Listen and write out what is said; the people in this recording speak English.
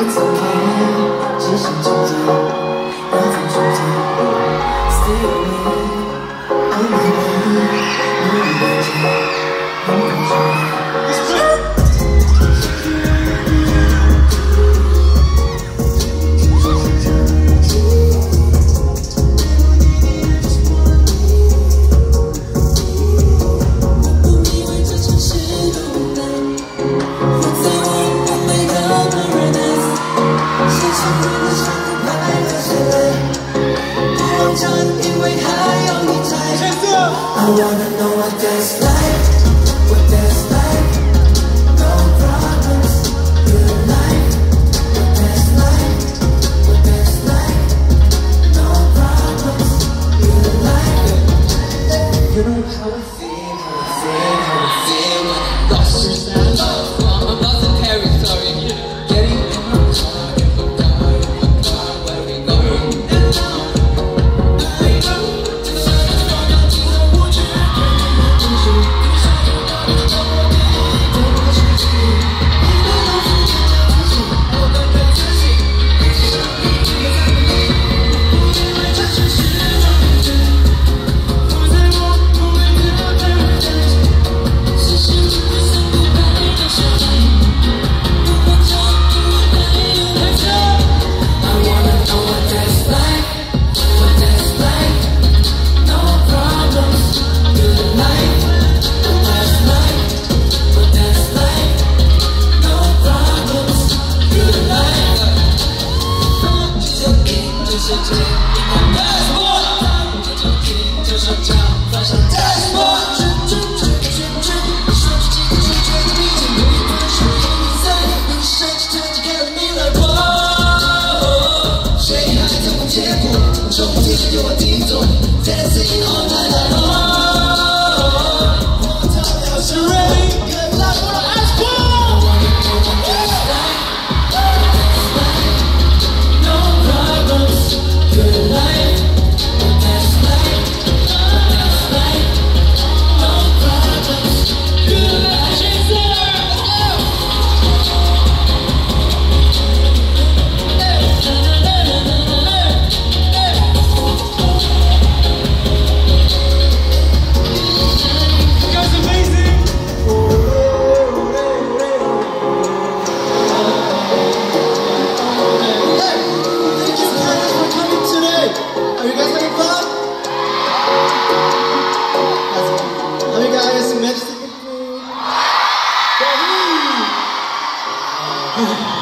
我走开置身其间哪天重见 see you again oh my love 梦已完结梦已决裂 wanna know what that's like, what that's like. No problems, good life What that's like, what that's like. No problems, good life. You know Yeah. Oh.